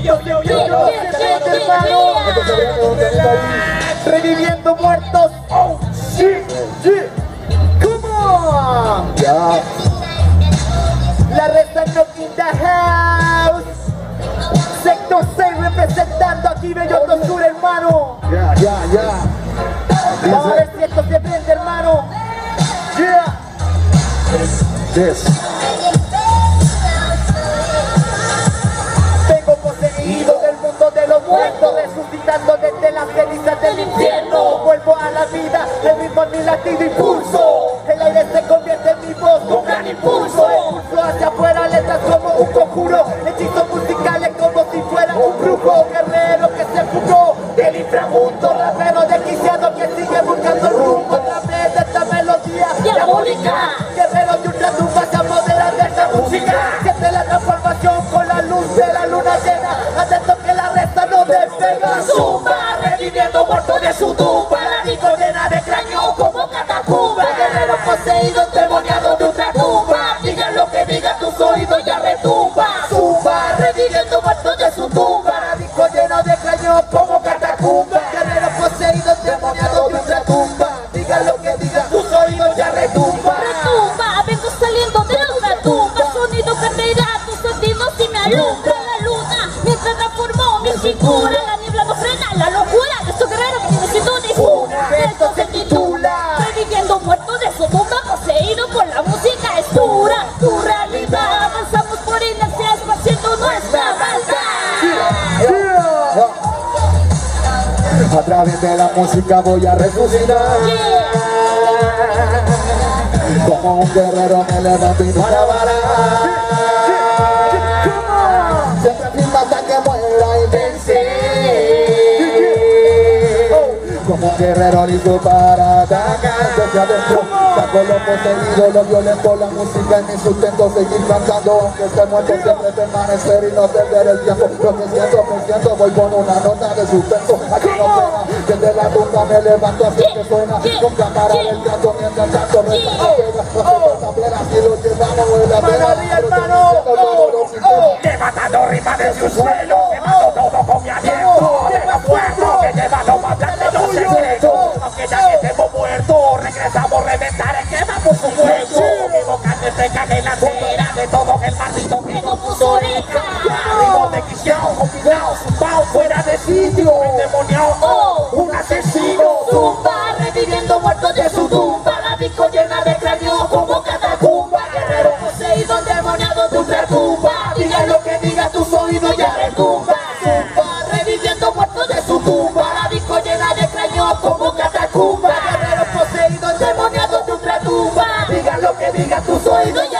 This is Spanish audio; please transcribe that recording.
yo, yo, yo, yo, hermano. Reviviendo muertos. Oh, shit, shit. Come on. Ya, La resta no the house. Sector 6 representando aquí Bello hermano. ya, ya, ya. Vamos a ver si esto se prende, hermano. Yeah. This. Mi latido y pulso. El aire se convierte en mi voz con gran impulso. Impulso hacia afuera, letras como un conjuro. Hechizos musicales como si fuera un brujo. Guerrero que se fugó del inframundo. Rapero desquiciado que sigue buscando rumbo. A través de esta melodía diabólica. Guerrero de ultratumba se apodera de esta música. Siente la transformación con la luz de la luna llena. Atento que la resta no despega. Zumba, reviviendo muerto de su tumba. La catacumba. Guerrero poseído, endemoniado de otra tumba. Diga lo que diga, tus oídos ya retumba. Retumba, vengo saliendo de una tumba Sonido que irá tus sentidos y me alumbra la luna Mientras transformó mi cintura La niebla no frena la locura de su guerrero que tiene sin duda de la música voy a resucitar. Como un guerrero me levanto y para Como un guerrero listo para atacar desde adentro. Saco lo poseído, lo violento, la música es mi sustento. Seguir cantando aunque esté muerto, siempre permanecer y no perder el tiempo. Lo que siento, me siento, voy con una nota de suspenso. Aquí no pena, desde la tumba me levanto así que suena. Con cámara del canto mientras tanto me Así lo llevamos en la rima de su suelo, no puso. Arriba de zumbao, fuera de sitio. Endemoniado, oh, un asesino. Zumba, reviviendo muerto de su tumba La disco llena de cráneo como catacumba Guerrero poseído, endemoniado de ultratumba Diga lo que diga, tus oídos ya retumba. Zumba, reviviendo muerto de su tumba La disco llena de cráneo como catacumba Guerrero poseído, endemoniado de ultratumba. Diga lo que diga, tus oídos